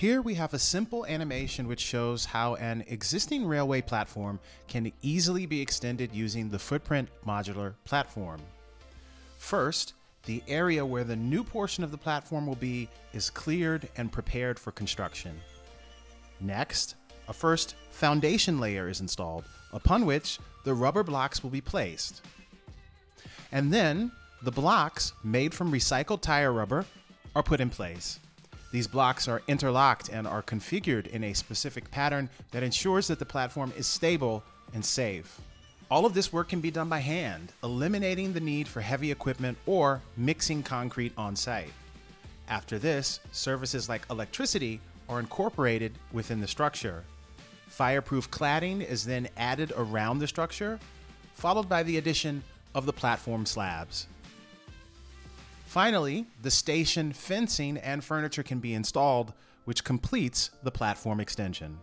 Here we have a simple animation which shows how an existing railway platform can easily be extended using the Footprint Modular Platform. First, the area where the new portion of the platform will be is cleared and prepared for construction. Next, a first foundation layer is installed, upon which the rubber blocks will be placed. And then, the blocks, made from recycled tire rubber, are put in place. These blocks are interlocked and are configured in a specific pattern that ensures that the platform is stable and safe. All of this work can be done by hand, eliminating the need for heavy equipment or mixing concrete on site. After this, services like electricity are incorporated within the structure. Fireproof cladding is then added around the structure, followed by the addition of the platform slabs. Finally, the station fencing and furniture can be installed, which completes the platform extension.